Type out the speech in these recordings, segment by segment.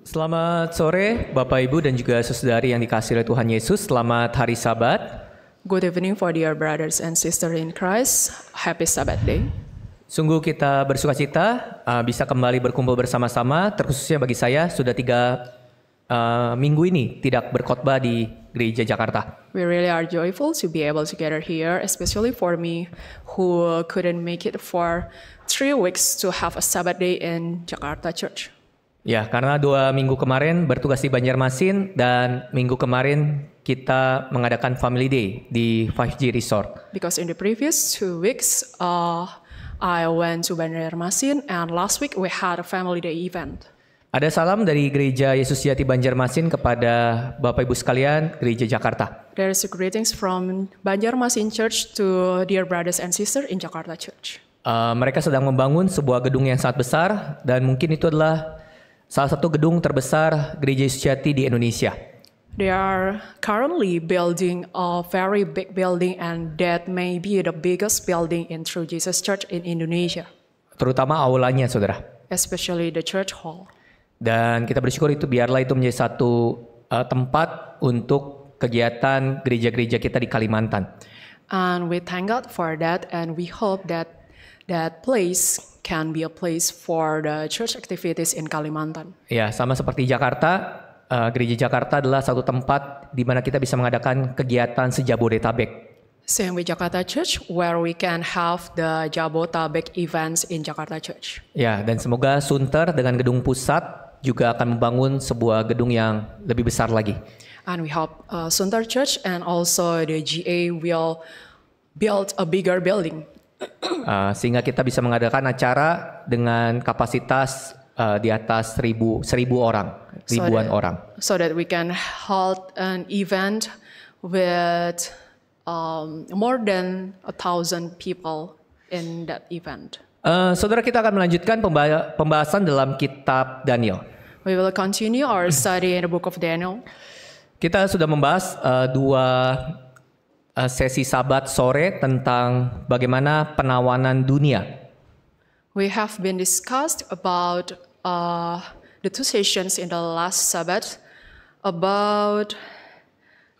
Selamat sore Bapak Ibu dan juga saudari yang dikasihi oleh Tuhan Yesus. Selamat hari Sabat. Good evening for dear brothers and sisters in Christ. Happy Sabbath day. Sungguh kita bersuka cita uh, bisa kembali berkumpul bersama-sama, terkhususnya bagi saya sudah tiga uh, minggu ini tidak berkhotbah di gereja Jakarta. We really are joyful to be able to gather here, especially for me who couldn't make it for three weeks to have a Sabbath day in Jakarta Church. Ya, karena dua minggu kemarin bertugas di Banjarmasin dan minggu kemarin kita mengadakan Family Day di 5G Resort. Because in the previous two weeks, uh, I went to Banjarmasin and last week we had a family day event. Ada salam dari Gereja Yesus Jati Banjarmasin kepada Bapak Ibu sekalian Gereja Jakarta. There is a greetings from Banjarmasin Church to dear brothers and sisters in Jakarta Church. Uh, mereka sedang membangun sebuah gedung yang sangat besar dan mungkin itu adalah salah satu gedung terbesar Gereja Yesus Jati di Indonesia. They are currently building a very big building and that may be the biggest building in True Jesus Church in Indonesia, Terutama aulanya, saudara. especially the church hall. Dan kita bersyukur itu biarlah itu menjadi satu uh, tempat untuk kegiatan gereja-gereja kita di Kalimantan. And we thank God for that and we hope that that place can be a place for the church activities in Kalimantan. Ya, sama seperti Jakarta, uh, gereja Jakarta adalah satu tempat di mana kita bisa mengadakan kegiatan sejabodetabek. Same with Jakarta Church where we can have the Jabotabek events in Jakarta Church. Ya, dan semoga Sunter dengan gedung pusat juga akan membangun sebuah gedung yang lebih besar lagi. And we hope uh, Sunter Church and also the GA will build a bigger building Uh, sehingga kita bisa mengadakan acara dengan kapasitas uh, di atas seribu, seribu orang, ribuan that- orang. so that we can hold an event with um, more than a thousand people in that event. Uh, saudara kita akan melanjutkan pemba- pembahasan dalam kitab Daniel. We will continue our study in the book of Daniel. Kita sudah membahas uh, dua uh, sesi sabat sore tentang bagaimana penawanan dunia. We have been discussed about uh, the two sessions in the last Sabbath about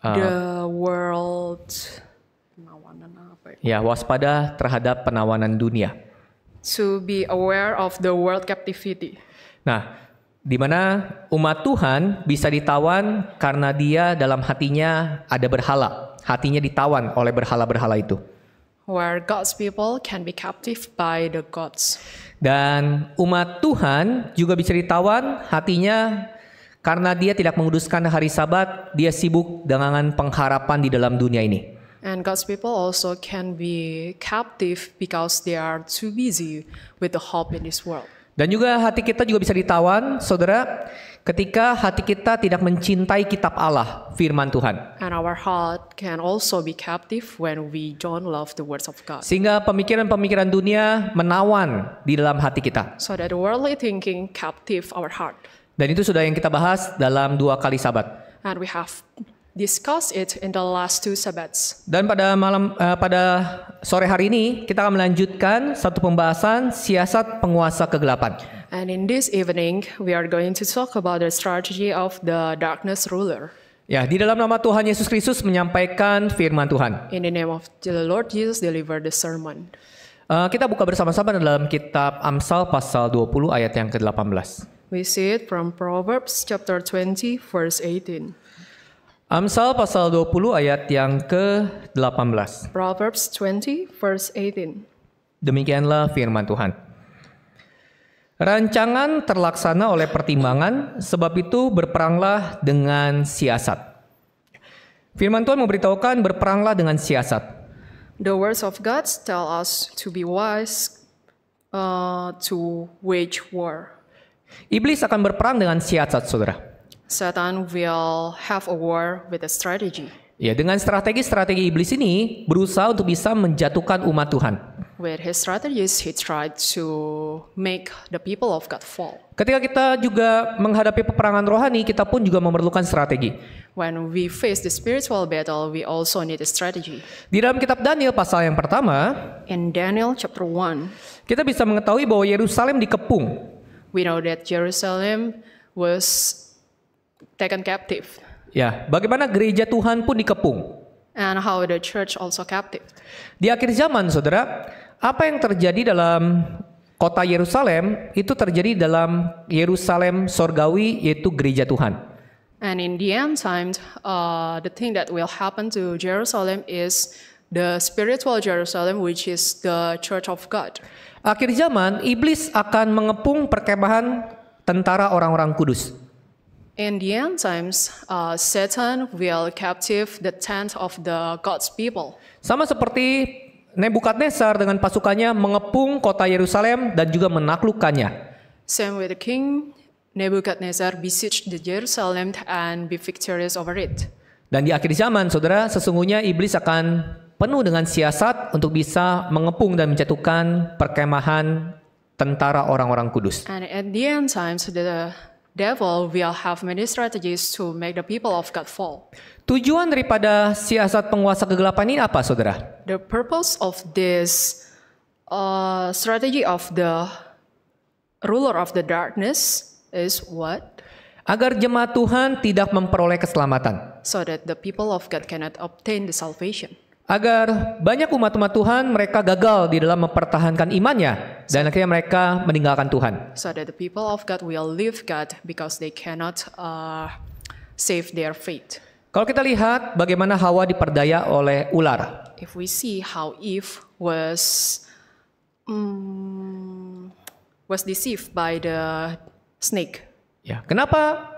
the world. Penawanan apa ya? Ya, waspada terhadap penawanan dunia. To be aware of the world captivity. Nah, di mana umat Tuhan bisa ditawan karena dia dalam hatinya ada berhala. Hatinya ditawan oleh berhala-berhala itu. where God's people can be captive by the gods. Dan umat Tuhan juga bisa ditawan hatinya karena dia tidak menguduskan hari sabat, dia sibuk dengan pengharapan di dalam dunia ini. And God's people also can be captive because they are too busy with the hope in this world. Dan juga hati kita juga bisa ditawan, saudara, ketika hati kita tidak mencintai kitab Allah, firman Tuhan. And our heart can also be captive when we don't love the words of God. Sehingga pemikiran-pemikiran dunia menawan di dalam hati kita. So that worldly thinking captive our heart. Dan itu sudah yang kita bahas dalam dua kali sabat. And we have discussed it in the last two Sabbats. Dan pada malam eh, pada sore hari ini kita akan melanjutkan satu pembahasan siasat penguasa kegelapan. And in this evening, we are going to talk about the strategy of the darkness ruler. Ya, di dalam nama Tuhan Yesus Kristus menyampaikan firman Tuhan. In the name of the Lord Jesus, deliver the sermon. Eh, kita buka bersama-sama dalam kitab Amsal pasal 20 ayat yang ke-18. We see it from Proverbs chapter 20, verse 18. Amsal pasal 20 ayat yang ke-18. Proverbs 20, verse 18. Demikianlah firman Tuhan. Rancangan terlaksana oleh pertimbangan, sebab itu berperanglah dengan siasat. Firman Tuhan memberitahukan berperanglah dengan siasat. The words of God tell us to be wise uh, to wage war. Iblis akan berperang dengan siasat, saudara. Satan will have a war with a strategy. Ya, dengan strategi-strategi iblis ini berusaha untuk bisa menjatuhkan umat Tuhan. With his strategies, he tried to make the people of God fall. Ketika kita juga menghadapi peperangan rohani, kita pun juga memerlukan strategi. When we face the spiritual battle, we also need a strategy. Di dalam kitab Daniel pasal yang pertama, In Daniel chapter 1, kita bisa mengetahui bahwa Yerusalem dikepung. we know that Jerusalem was taken captive, Ya, bagaimana gereja Tuhan pun dikepung. and how the church also captive. Di akhir zaman, saudara, apa yang terjadi dalam kota Yerusalem itu terjadi dalam Yerusalem sorgawi, yaitu gereja Tuhan. And in the end times, uh, the thing that will happen to Jerusalem is the spiritual Jerusalem, which is the church of God. Akhir zaman, iblis akan mengepung perkemahan tentara orang-orang kudus. In the end times, uh, Satan will captive the tent of the God's people. Sama seperti Nebukadnezar dengan pasukannya mengepung kota Yerusalem dan juga menaklukkannya. Same with the king Nebuchadnezzar besieged the Jerusalem and be victorious over it. Dan di akhir zaman, saudara, sesungguhnya iblis akan penuh dengan siasat untuk bisa mengepung dan menjatuhkan perkemahan tentara orang-orang kudus. And at the end times, the devil will have many strategies to make the people of God fall. Tujuan daripada siasat penguasa kegelapan ini apa, saudara? The purpose of this uh, strategy of the ruler of the darkness is what? Agar jemaat Tuhan tidak memperoleh keselamatan. So that the people of God cannot obtain the salvation. Agar banyak umat-umat Tuhan mereka gagal di dalam mempertahankan imannya dan akhirnya mereka meninggalkan Tuhan. So that the people of God will leave God because they cannot uh, save their faith. Kalau kita lihat bagaimana Hawa diperdaya oleh ular. If we see how Eve was mm, was deceived by the snake, Ya, kenapa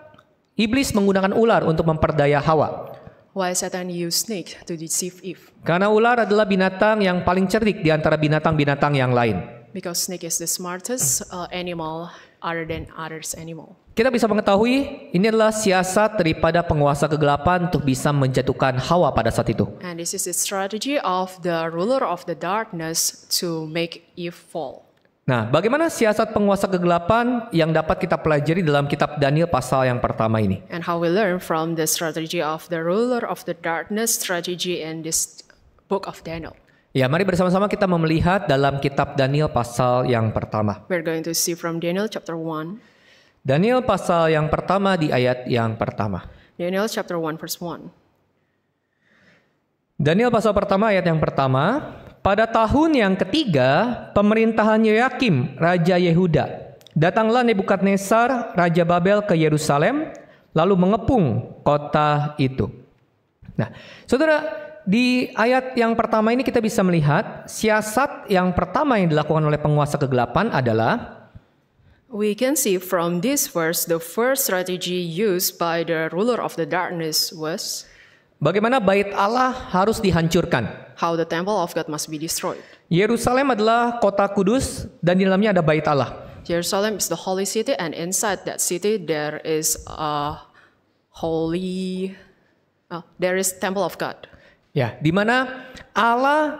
iblis menggunakan ular untuk memperdaya Hawa? why Satan used snake to deceive Eve? Karena ular adalah binatang yang paling cerdik di antara binatang-binatang yang lain. Because snake is the smartest uh, animal other than others animal. Kita bisa mengetahui ini adalah siasat daripada penguasa kegelapan untuk bisa menjatuhkan Hawa pada saat itu. And this is the strategy of the ruler of the darkness to make Eve fall. Nah, bagaimana siasat penguasa kegelapan yang dapat kita pelajari dalam kitab Daniel pasal yang pertama ini? And how we learn from the strategy of the ruler of the darkness strategy in this book of Daniel. Ya, mari bersama-sama kita melihat dalam kitab Daniel pasal yang pertama. We're going to see from Daniel chapter 1. Daniel pasal yang pertama di ayat yang pertama. Daniel chapter 1 verse 1. Daniel pasal pertama ayat yang pertama, pada tahun yang ketiga pemerintahan Yoyakim raja Yehuda, datanglah Nebukadnezar raja Babel ke Yerusalem lalu mengepung kota itu. Nah, Saudara, di ayat yang pertama ini kita bisa melihat siasat yang pertama yang dilakukan oleh penguasa kegelapan adalah We can see from this verse the first strategy used by the ruler of the darkness was bagaimana bait Allah harus dihancurkan. how the temple of God must be destroyed. Yerusalem adalah kota kudus dan di dalamnya ada bait Allah. Jerusalem is the holy city, and inside that city there is a holy, oh, there is temple of God. Ya, di mana Allah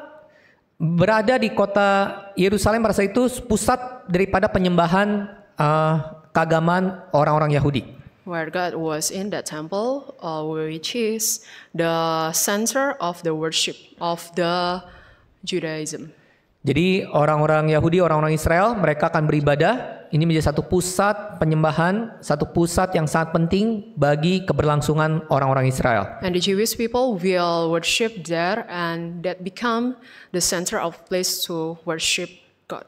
berada di kota Yerusalem pada saat itu pusat daripada penyembahan uh, keagamaan orang-orang Yahudi. Where God was in that temple, uh, which is the center of the worship of the Judaism. Jadi orang-orang Yahudi, orang-orang Israel, mereka akan beribadah. Ini menjadi satu pusat penyembahan, satu pusat yang sangat penting bagi keberlangsungan orang-orang Israel. And the Jewish people will worship there, and that become the center of place to worship God.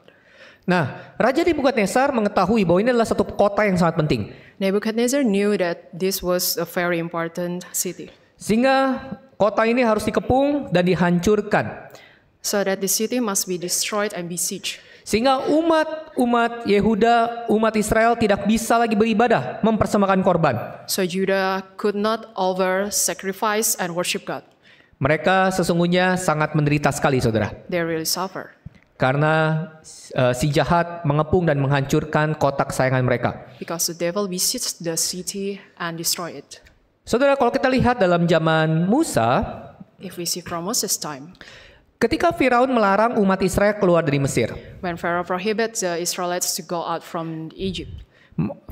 Nah, Raja Nebukadnezar mengetahui bahwa ini adalah satu kota yang sangat penting. Nebuchadnezzar knew that this was a very important city, Sehingga kota ini harus dikepung dan dihancurkan. So that the city must be destroyed and besieged. Sehingga umat umat Yehuda, umat Israel tidak bisa lagi beribadah, mempersembahkan korban. So Judah could not over sacrifice and worship God. Mereka sesungguhnya sangat menderita sekali, saudara. They really suffer Karena eh, si jahat mengepung dan menghancurkan kota kesayangan mereka. because the devil besieged the city and destroy it. Saudara, kalau kita lihat dalam zaman Musa, If we see from Moses' time, ketika Firaun melarang umat Israel keluar dari Mesir, when Pharaoh prohibited the Israelites to go out from Egypt,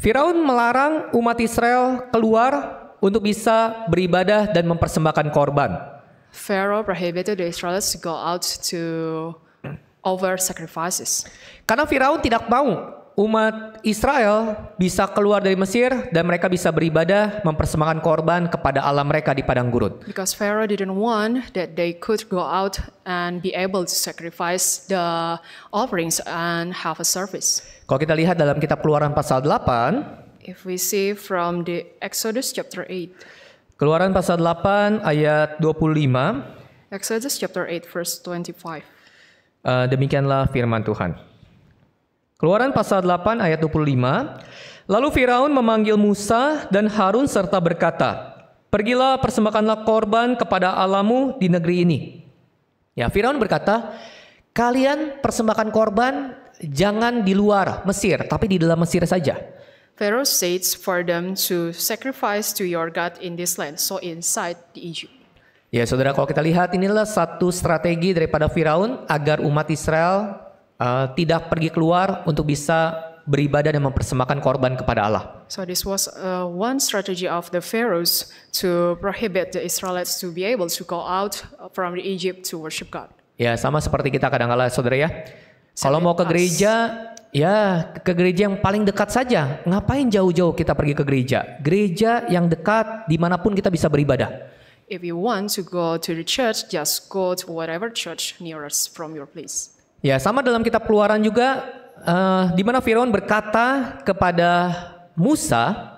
Firaun melarang umat Israel keluar untuk bisa beribadah dan mempersembahkan korban. Pharaoh prohibited the Israelites to go out to over sacrifices. Karena Firaun tidak mau umat Israel bisa keluar dari Mesir dan mereka bisa beribadah mempersembahkan korban kepada Allah mereka di padang gurun. Because Pharaoh didn't want that they could go out and be able to sacrifice the offerings and have a service. Kalau kita lihat dalam kitab Keluaran pasal 8, If we see from the Exodus chapter 8, Keluaran pasal 8 ayat 25, Exodus chapter 8 verse 25. eh, demikianlah firman Tuhan. Keluaran pasal 8 ayat 25, Lalu Firaun memanggil Musa dan Harun serta berkata, Pergilah persembahkanlah korban kepada Allahmu di negeri ini. Ya, Firaun berkata, kalian persembahkan korban jangan di luar Mesir, tapi di dalam Mesir saja. Pharaoh says for them to sacrifice to your God in this land, so inside the Egypt. Ya, saudara, kalau kita lihat inilah satu strategi daripada Firaun agar umat Israel uh, tidak pergi keluar untuk bisa beribadah dan mempersembahkan korban kepada Allah. So this was uh, one strategy of the pharaohs to prohibit the Israelites to be able to go out from Egypt to worship God. Ya, sama seperti kita kadang-kala saudara ya. Kalau mau ke gereja, ya ke gereja yang paling dekat saja. Ngapain jauh-jauh kita pergi ke gereja? Gereja yang dekat di mana pun kita bisa beribadah. If you want to go to the church, just go to whatever church nearest from your place. Ya, sama dalam kitab Keluaran juga eh, di mana Firaun berkata kepada Musa,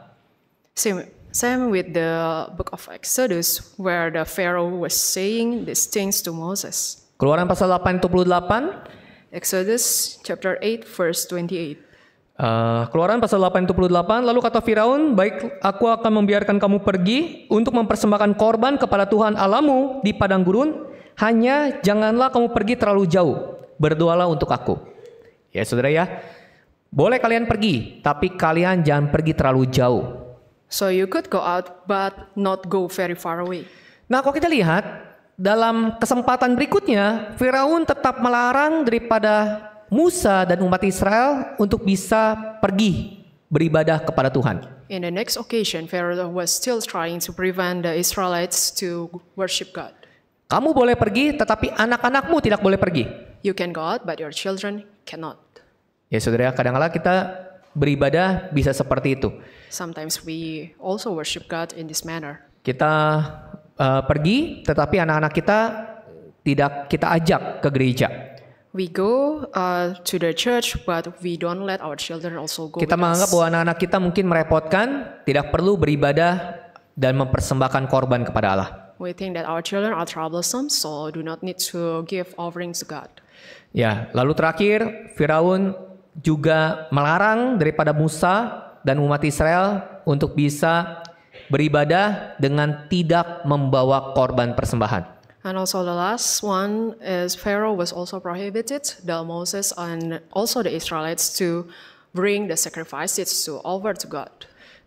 Same, same with the book of Exodus, where the Pharaoh was saying these things to Moses. Keluaran pasal 8 28, Exodus chapter 8, verse 28. eh, Keluaran pasal 8 28, lalu kata Firaun, baik aku akan membiarkan kamu pergi untuk mempersembahkan korban kepada Tuhan Alamu di padang gurun, hanya janganlah kamu pergi terlalu jauh, berdoalah untuk aku. Ya saudara ya, boleh kalian pergi, tapi kalian jangan pergi terlalu jauh. So you could go out, but not go very far away. Nah, kalau kita lihat dalam kesempatan berikutnya, Firaun tetap melarang daripada Musa dan umat Israel untuk bisa pergi beribadah kepada Tuhan. In the next occasion, Pharaoh was still trying to prevent the Israelites to worship God. Kamu boleh pergi, tetapi anak-anakmu tidak boleh pergi. You can go out, but your children cannot. Ya, saudara, kadang-kala kita beribadah bisa seperti itu. Sometimes we also worship God in this manner. Kita eh, pergi, tetapi anak-anak kita tidak kita ajak ke gereja. We go uh, to the church, but we don't let our children also go. Kita menganggap bahwa anak-anak kita mungkin merepotkan, tidak perlu beribadah dan mempersembahkan korban kepada Allah. We think that our children are troublesome, so do not need to give offerings to God. Ya, lalu terakhir Firaun juga melarang daripada Musa dan umat Israel untuk bisa beribadah dengan tidak membawa korban persembahan. And also the last one is Pharaoh was also prohibited the Moses and also the Israelites to bring the sacrifices to offer to God.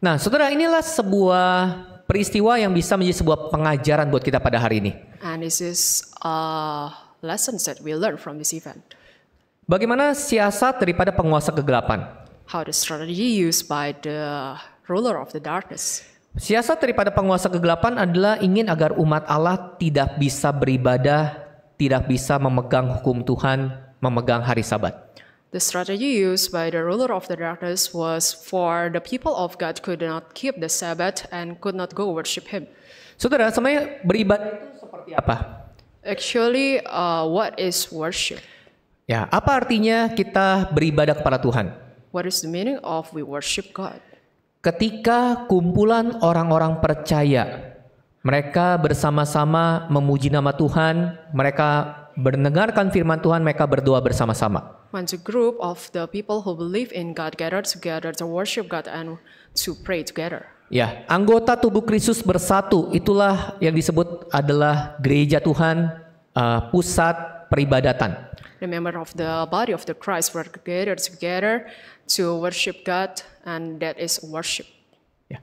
Nah, saudara, inilah sebuah peristiwa yang bisa menjadi sebuah pengajaran buat kita pada hari ini. And this is a lessons that we learn from this event. Bagaimana siasat daripada penguasa kegelapan? How the strategy used by the ruler of the darkness. Siasat daripada penguasa kegelapan adalah ingin agar umat Allah tidak bisa beribadah, tidak bisa memegang hukum Tuhan, memegang hari Sabat. The strategy used by the ruler of the darkness was for the people of God could not keep the Sabbath and could not go worship Him. Saudara, sebenarnya beribadah itu seperti apa? Actually, uh, what is worship? Ya, apa artinya kita beribadah kepada Tuhan? What is the meaning of we worship God? Ketika kumpulan orang-orang percaya, mereka bersama-sama memuji nama Tuhan, mereka mendengarkan firman Tuhan, mereka berdoa bersama-sama. When a group of the people who believe in God gathered together to worship God and to pray together. Ya, anggota tubuh Kristus bersatu, itulah yang disebut adalah gereja Tuhan, uh, pusat peribadatan. The member of the body of the Christ were gathered together to worship God, and that is worship. Ya.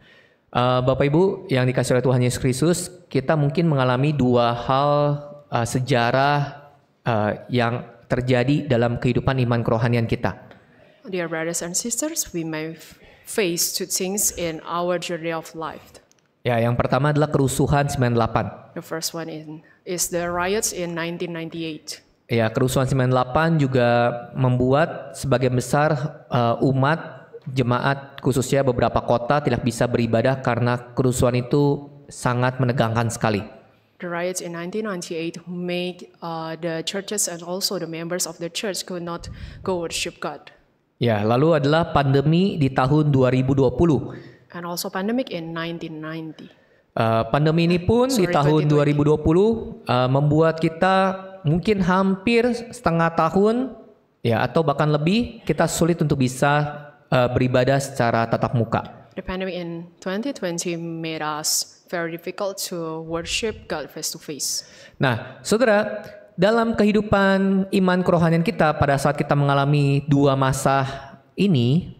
Uh, Bapak Ibu yang dikasih oleh Tuhan Yesus Kristus, kita mungkin mengalami dua hal uh, sejarah uh, yang terjadi dalam kehidupan iman kerohanian kita. Dear brothers and sisters, we may face two things in our journey of life. Ya, yang pertama adalah kerusuhan 98. The first one in, is the riots in 1998. Ya, kerusuhan 98 juga membuat sebagian besar uh, umat jemaat khususnya beberapa kota tidak bisa beribadah karena kerusuhan itu sangat menegangkan sekali. The riots in 1998 made uh, the churches and also the members of the church could not go worship God. Ya, lalu adalah pandemi di tahun 2020. And also pandemic in 1990. Uh, pandemi ini pun di Sorry, tahun 2020. 2020 uh, membuat kita mungkin hampir setengah tahun ya atau bahkan lebih kita sulit untuk bisa uh, beribadah secara tatap muka. The pandemic in 2020 made us very difficult to worship God face to face. Nah, saudara, dalam kehidupan iman kerohanian kita pada saat kita mengalami dua masa ini,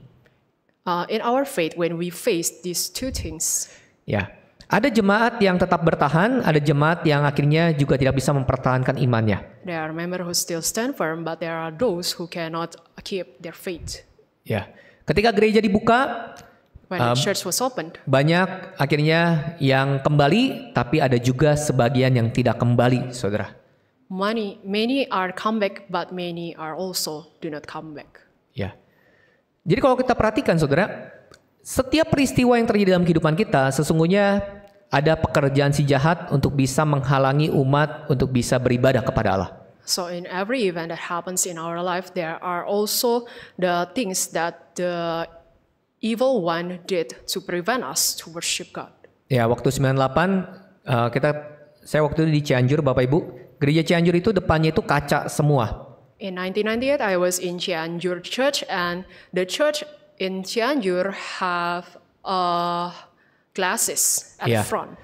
Uh, in our faith, when we face these two things, ya, ada jemaat yang tetap bertahan, ada jemaat yang akhirnya juga tidak bisa mempertahankan imannya. there are members who still stand firm, but there are those who cannot keep their faith. Ya, ketika gereja dibuka, When the church was opened, banyak akhirnya yang kembali, tapi ada juga sebagian yang tidak kembali, saudara. many, many are come back, but many are also do not come back. Ya. Jadi kalau kita perhatikan saudara, setiap peristiwa yang terjadi dalam kehidupan kita sesungguhnya ada pekerjaan si jahat untuk bisa menghalangi umat untuk bisa beribadah kepada Allah. So in every event that happens in our life, there are also the things that the evil one did to prevent us to worship God. Ya, waktu 98 eh, kita saya waktu itu di Cianjur Bapak Ibu, gereja Cianjur itu depannya itu kaca semua. In 1998, I was in Cianjur Church, and the church in Cianjur have uh, glasses at Yeah. front.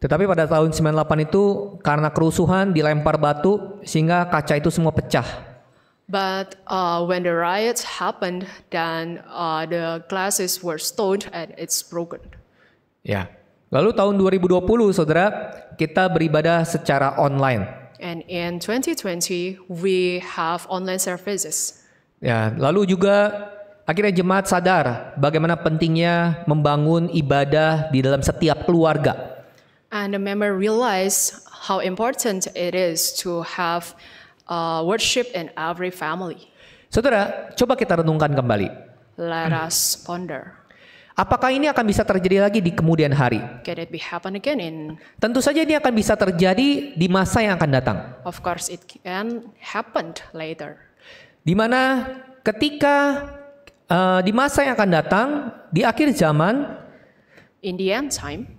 Tetapi pada tahun 98 itu karena kerusuhan dilempar batu sehingga kaca itu semua pecah. But uh, when the riots happened, then uh, the glasses were stoned and it's broken. Ya. Lalu tahun 2020 Saudara, kita beribadah secara online. And in 2020, we have online services. Ya, lalu juga akhirnya jemaat sadar bagaimana pentingnya membangun ibadah di dalam setiap keluarga. And the member realize how important it is to have uh, worship in every family. Saudara, coba kita renungkan kembali. Let us ponder. Apakah ini akan bisa terjadi lagi di kemudian hari? Can it be happen again in? Tentu saja ini akan bisa terjadi di masa yang akan datang. Of course, it can happen later. Di mana ketika eh, di masa yang akan datang, di akhir zaman, In the end time,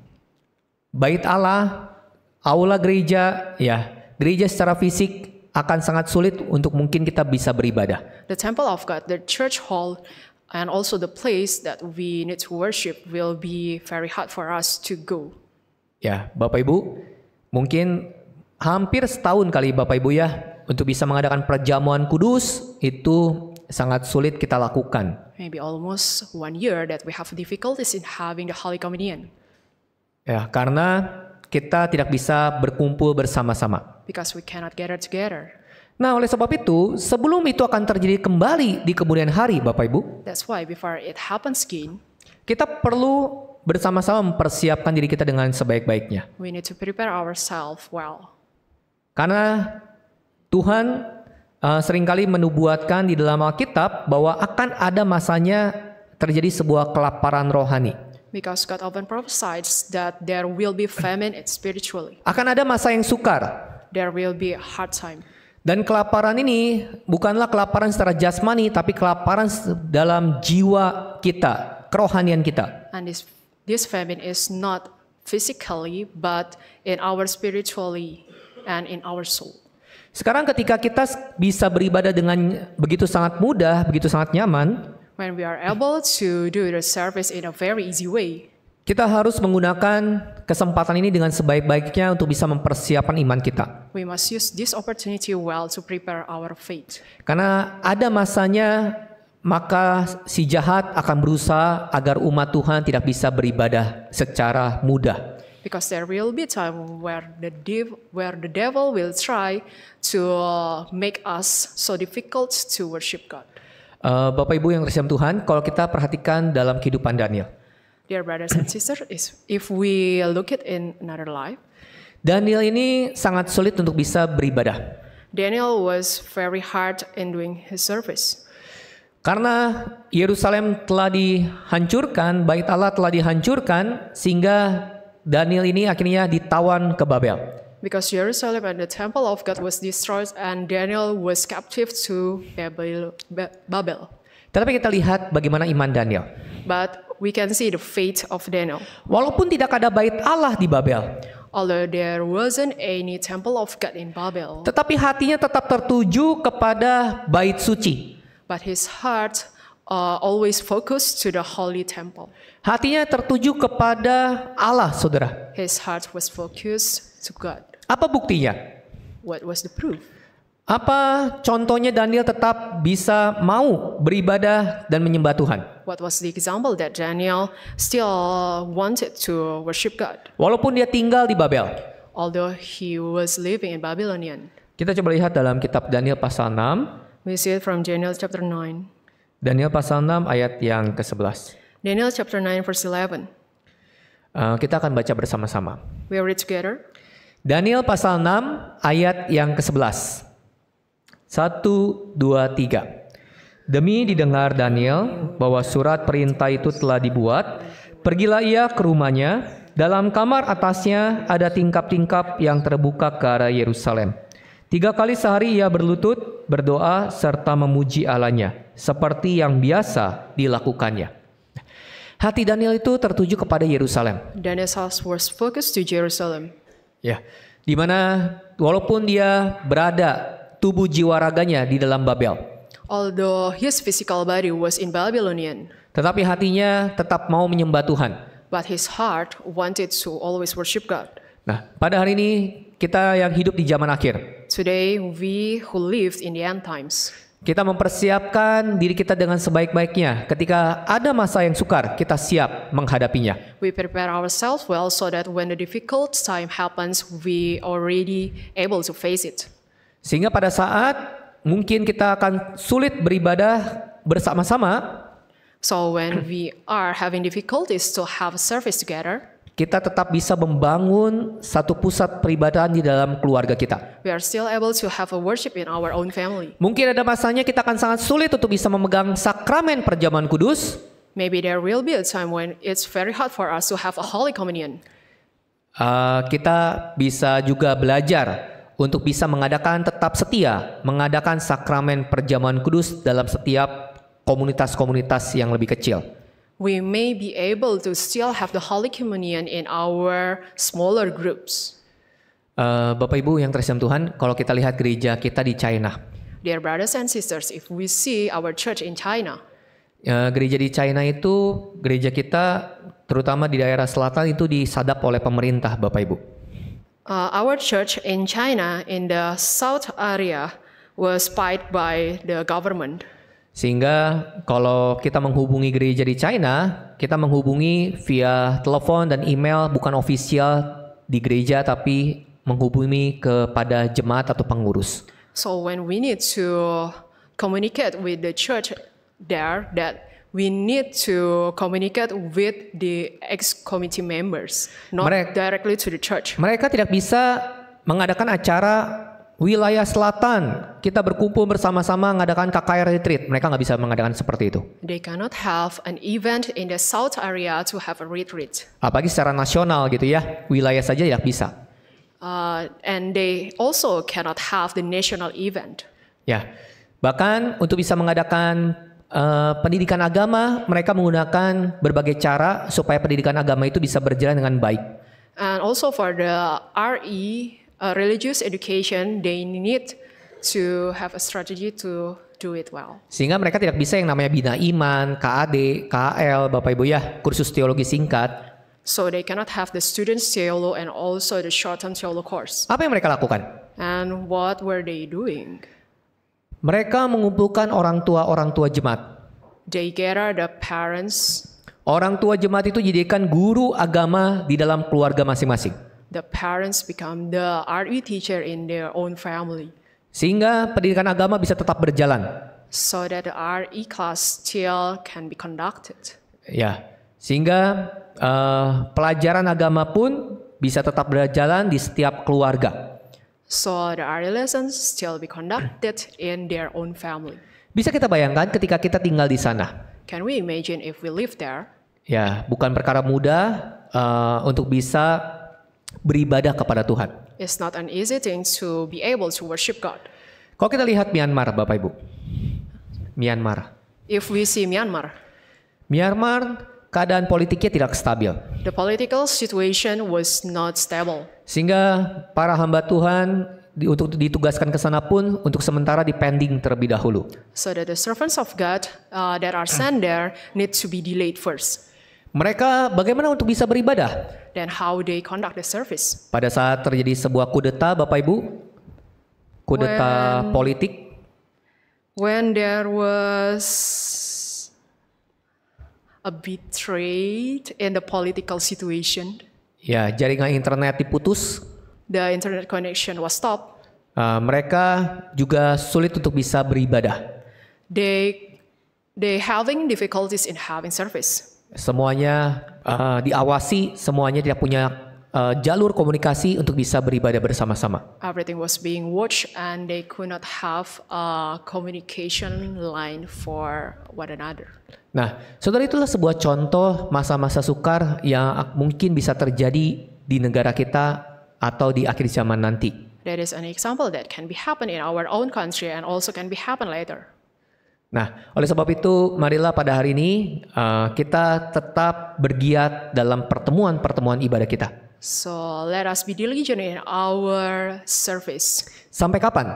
bait Allah, aula gereja, ya, gereja secara fisik akan sangat sulit untuk mungkin kita bisa beribadah. the temple of God, the church hall, and also the place that we need to worship will be very hard for us to go. Ya, Bapak Ibu, mungkin hampir setahun kali Bapak Ibu ya untuk bisa mengadakan perjamuan kudus itu sangat sulit kita lakukan. Maybe almost one year that we have difficulties in having the Holy Communion Ya, karena kita tidak bisa berkumpul bersama-sama. because we cannot gather together. Nah, oleh sebab itu, sebelum itu akan terjadi kembali di kemudian hari, Bapak Ibu, That's why before it happens again, kita perlu bersama-sama mempersiapkan diri kita dengan sebaik-baiknya. we need to prepare ourselves well. Karena Tuhan uh, sering kali menubuatkan di dalam Alkitab bahwa akan ada masanya terjadi sebuah kelaparan rohani. Because God often prophesies that there will be famine spiritually. Akan ada masa yang sukar. There will be a hard time. Dan kelaparan ini bukanlah kelaparan secara jasmani, tapi kelaparan dalam jiwa kita, kerohanian kita. And this, this famine is not physically, but in our spiritually and in our soul. Sekarang ketika kita bisa beribadah dengan begitu sangat mudah, begitu sangat nyaman, When we are able to do the service in a very easy way, kita harus menggunakan kesempatan ini dengan sebaik-baiknya untuk bisa mempersiapkan iman kita. we must use this opportunity well to prepare our faith. Karena ada masanya maka si jahat akan berusaha agar umat Tuhan tidak bisa beribadah secara mudah. Because there will be time where the dev- where the devil will try to uh, make us so difficult to worship God. Eh, Bapak Ibu yang tersiam Tuhan, kalau kita perhatikan dalam kehidupan Daniel. Dear brothers and sisters, is- if we look at in another life, Daniel ini sangat sulit untuk bisa beribadah. Daniel was very hard in doing his service Karena Yerusalem telah dihancurkan, bait Allah telah dihancurkan sehingga Daniel ini akhirnya ditawan ke Babel. Because Jerusalem and the temple of God was destroyed and Daniel was captive to Babel. Ba- Babel. Tetapi kita lihat bagaimana iman Daniel. But we can see the fate of Daniel. Walaupun tidak ada bait Allah di Babel, Although there wasn't any temple of God in Babel, tetapi hatinya tetap tertuju kepada bait suci. but his heart uh, always focused to the holy temple. Hatinya tertuju kepada Allah, Saudara. His heart was focused to God. Apa buktinya? What was the proof? Apa contohnya Daniel tetap bisa mau beribadah dan menyembah Tuhan? What was the example that Daniel still wanted to worship God, Walaupun dia tinggal di Babel. although he was living in Babylonian? Kita coba lihat dalam kitab Daniel pasal 6. We see it from Daniel chapter 9. Daniel pasal 6 ayat yang ke-11. Daniel chapter 9, verse 11. Uh, kita akan baca bersama-sama. We read together. Daniel pasal 6 ayat yang ke-11. 1, 2, 3. Demi didengar Daniel bahwa surat perintah itu telah dibuat, pergilah ia ke rumahnya, dalam kamar atasnya ada tingkap-tingkap yang terbuka ke arah Yerusalem. Tiga kali sehari ia berlutut, berdoa, serta memuji Allahnya, seperti yang biasa dilakukannya. Hati Daniel itu tertuju kepada Yerusalem. Ya, di mana walaupun dia berada tubuh jiwa raganya di dalam Babel, Although his physical body was in Babylonian, tetapi hatinya tetap mau menyembah Tuhan. but his heart wanted to always worship God. Nah, pada hari ini kita yang hidup di zaman akhir, Today, we who lived in the end times, kita mempersiapkan diri kita dengan sebaik-baiknya. Ketika ada masa yang sukar, kita siap menghadapinya. we prepare ourselves well so that when the difficult time happens, we already able to face it. Sehingga pada saat mungkin kita akan sulit beribadah bersama-sama, So when we are having difficulties to have service together, kita tetap bisa membangun satu pusat peribadahan di dalam keluarga kita. we are still able to have a worship in our own family. Mungkin ada masanya kita akan sangat sulit untuk bisa memegang sakramen perjamuan kudus. Maybe there will be a time when it's very hard for us to have a Holy Communion. Uh, kita bisa juga belajar untuk bisa mengadakan tetap setia, mengadakan sakramen perjamuan kudus dalam setiap komunitas-komunitas yang lebih kecil. We may be able to still have the Holy Communion in our smaller groups. Uh, Bapak Ibu yang tersiam Tuhan, kalau kita lihat gereja kita di China, Dear brothers and sisters, if we see our church in China, uh, gereja di China itu, gereja kita terutama di daerah selatan itu disadap oleh pemerintah, Bapak Ibu. uh, our church in China in the south area was spied by the government. Sehingga kalau kita menghubungi gereja di China, kita menghubungi via telepon dan email bukan ofisial di gereja tapi menghubungi kepada jemaat atau pengurus. So when we need to communicate with the church there, that we need to communicate with the ex-committee members, not Mereka- directly to the church. Mereka tidak bisa mengadakan acara wilayah selatan. Kita berkumpul bersama-sama mengadakan KKR retreat. Mereka nggak bisa mengadakan seperti itu. They cannot have an event in the south area to have a retreat. Apalagi secara nasional gitu ya. Wilayah saja ya bisa. Uh, and they also cannot have the national event. Ya, bahkan untuk bisa mengadakan eh, pendidikan agama, mereka menggunakan berbagai cara supaya pendidikan agama itu bisa berjalan dengan baik. And also for the RE, uh, religious education, they need to have a strategy to do it well. Sehingga mereka tidak bisa yang namanya bina iman, KAD, KL, Bapak Ibu ya, kursus teologi singkat. So they cannot have the students theolo and also the short-term theolo course. Apa yang mereka lakukan? And what were they doing? Mereka mengumpulkan orang tua-orang tua jemaat. They gather the parents. Orang tua jemaat itu jadikan guru agama di dalam keluarga masing-masing. The parents become the RE teacher in their own family, Sehingga pendidikan agama bisa tetap berjalan. so that the RE class still can be conducted. Ya, sehingga eh, pelajaran agama pun bisa tetap berjalan di setiap keluarga. So the adolescents still be conducted in their own family. Bisa kita bayangkan ketika kita tinggal di sana. Can we imagine if we live there? Ya, bukan perkara mudah uh, untuk bisa beribadah kepada Tuhan. It's not an easy thing to be able to worship God. Kalau kita lihat Myanmar, Bapak Ibu. Myanmar. If we see Myanmar, Myanmar keadaan politiknya tidak stabil. the political situation was not stable. Sehingga para hamba Tuhan di- untuk ditugaskan ke sana pun untuk sementara dipending terlebih dahulu. So that the servants of God uh, that are sent there need to be delayed first. Mereka bagaimana untuk bisa beribadah? Then how they conduct the service. Pada saat terjadi sebuah kudeta, Bapak Ibu, kudeta politik, When there was a betrayed in the political situation, ya jaringan internet diputus, the internet connection was stopped. uh, mereka juga sulit untuk bisa beribadah. They they having difficulties in having service. Semuanya uh, diawasi, semuanya tidak punya uh, jalur komunikasi untuk bisa beribadah bersama-sama. Everything was being watched, and they could not have a communication line for one another. Nah, saudara itulah sebuah contoh masa-masa sukar yang mungkin bisa terjadi di negara kita atau di akhir zaman nanti. That is an example that can be happen in our own country and also can be happen later. Nah, oleh sebab itu, marilah pada hari ini uh, kita tetap bergiat dalam pertemuan-pertemuan ibadah kita. So let us be diligent in our service. Sampai kapan?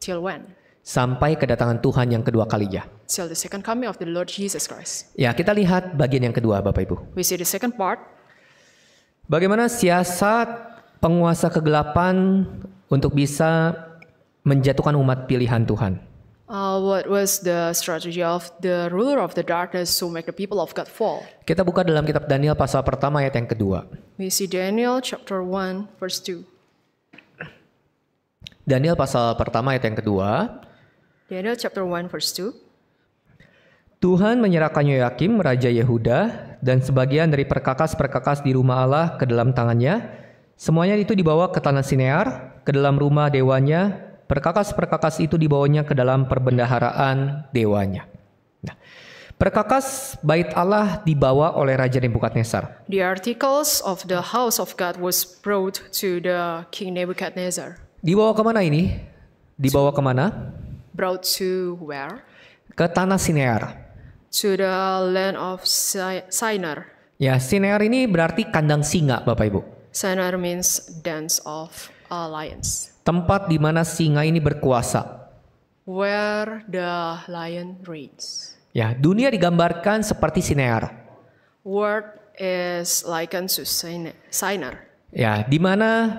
Till when? Sampai kedatangan Tuhan yang kedua kalinya. Till the second coming of the Lord Jesus Christ. Ya, kita lihat bagian yang kedua, Bapak Ibu. We see the second part. Bagaimana siasat penguasa kegelapan untuk bisa menjatuhkan umat pilihan Tuhan? Uh, what was the strategy of the ruler of the darkness to make the people of God fall? Kita buka dalam kitab Daniel pasal pertama ayat yang kedua. We see Daniel chapter 1, verse 2. Daniel pasal pertama ayat yang kedua. Daniel chapter 1, verse 2. Tuhan menyerahkan Yoyakim, Raja Yehuda, dan sebagian dari perkakas-perkakas di rumah Allah ke dalam tangannya. Semuanya itu dibawa ke tanah Sinear, ke dalam rumah dewanya. Perkakas-perkakas itu dibawanya ke dalam perbendaharaan dewanya. Nah, perkakas bait Allah dibawa oleh Raja Nebukadnezar. The articles of the house of God was brought to the King Nebuchadnezzar. Dibawa ke mana ini? Dibawa ke mana? Brought to where? Ke tanah Sinear. To the land of Si- Shinar. Ya, Sinear ini berarti kandang singa, Bapak Ibu. Shinar means dance of uh, lions. Tempat di mana singa ini berkuasa. Where the lion reigns. Ya, dunia digambarkan seperti Sinear. Word is likened to Sin- Shinar. Ya, di mana